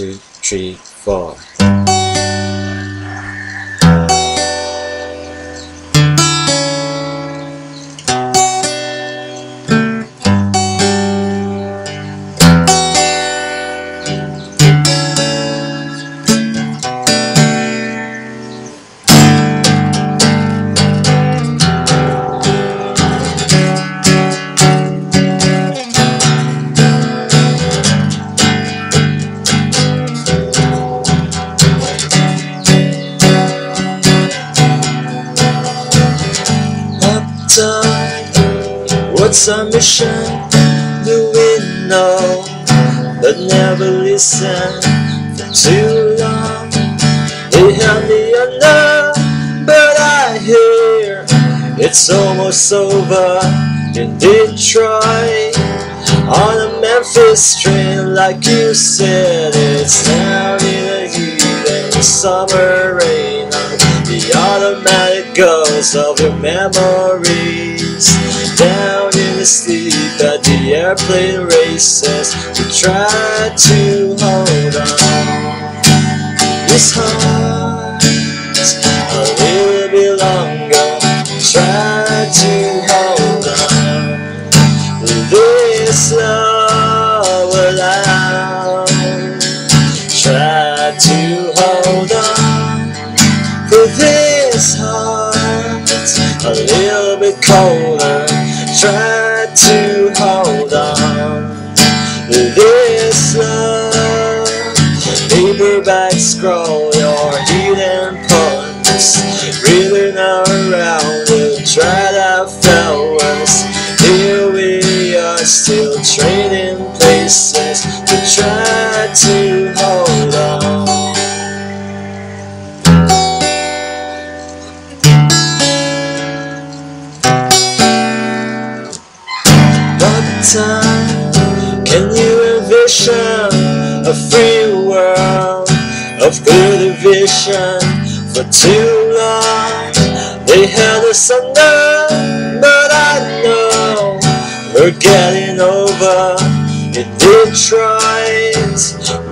two, three, four. Uptime, what's our mission? Do we know? But never listen for too long. They have me enough, but I hear it's almost over in Detroit. On a Memphis train, like you said, it's now in the heat and summer rain the automatic ghosts of your memories. Sleep at the airplane races, we try to hold on. This heart a little bit longer, try to hold on. This love alive, try to hold on. For this heart a little bit try to hold on. This love, paperback scroll, your hidden points, reeling around time, can you envision a free world of good vision? For too long, they held us under, but I know we're getting over in Detroit.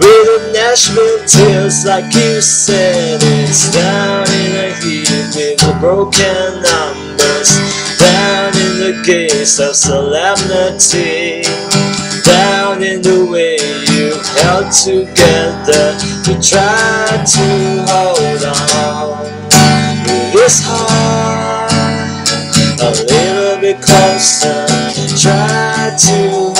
With the Nashville tears, like you said, it's down in the heat with the broken numbers, down in the gates of solemnity, down in the way you held together. To try to hold on. This heart a little bit closer, try to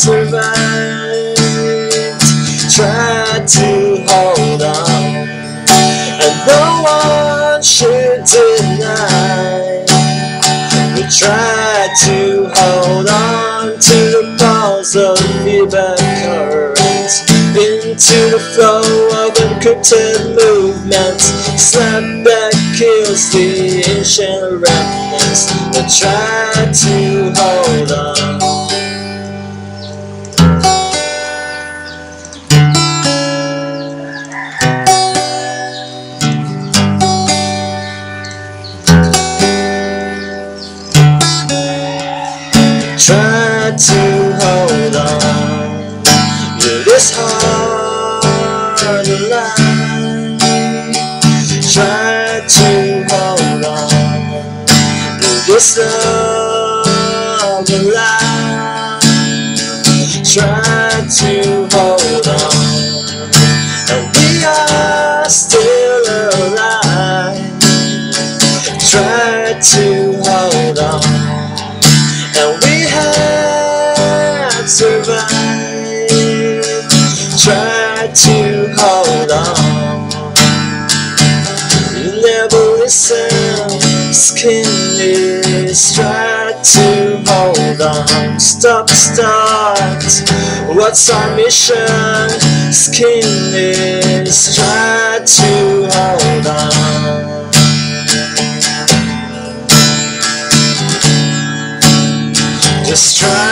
survived. Try to hold on, and no one should deny. We try to hold on to the pulse of feedback currents into the flow of encrypted movements. Snapback kills the ancient remnants that try to this heart alive. Try to hold on to this love alive. Try to hold on, and we are still alive. Try to hold on and we have survived. Stop, start. What's our mission? Skin is try to hold on. Just try